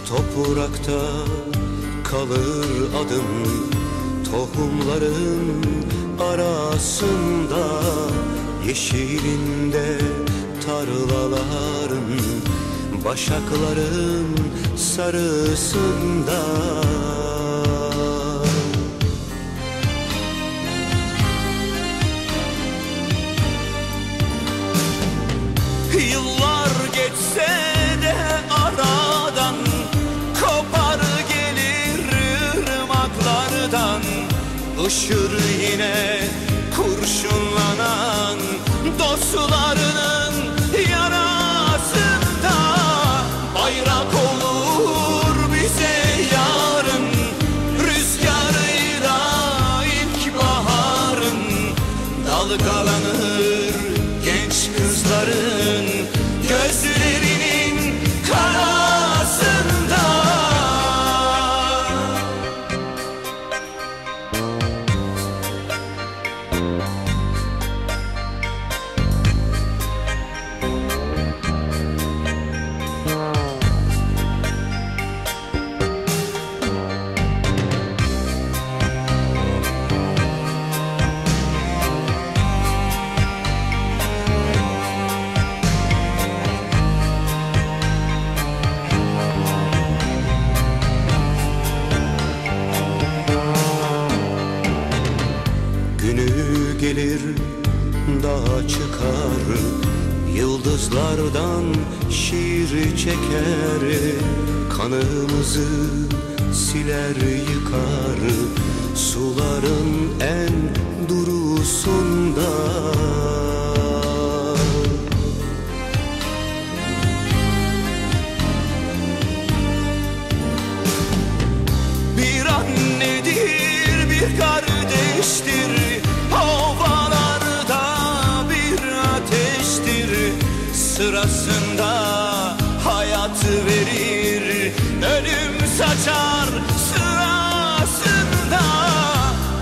Toprakta kalır adım Tohumların arasında Yeşilinde tarlaların Başakların sarısında Işır yine kurşunlanan Dostlarının yarasında. Bayrak olur bize yarın Rüzgarıyla ilkbaharın Dalgalanır genç kızların çıkar Yıldızlardan şiir çeker Kanımızı siler yıkar Suların en durusunda Sırasında hayatı verir. Ölüm saçar sırasında.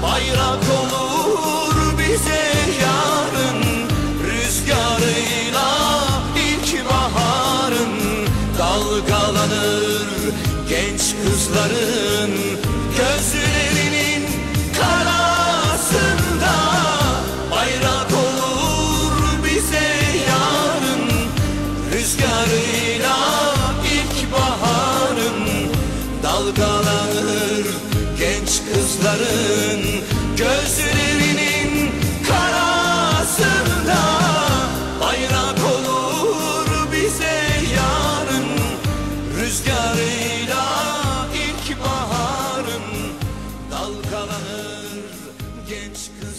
Bayrak olur bize yarın. Rüzgarıyla ilkbaharın Dalgalanır genç kızların Rüzgarıyla ilkbaharın Dalgalanır genç kızların Gözlerinin karasında. Bayrak olur bize yarın. Rüzgarıyla ilkbaharın Dalgalanır genç kız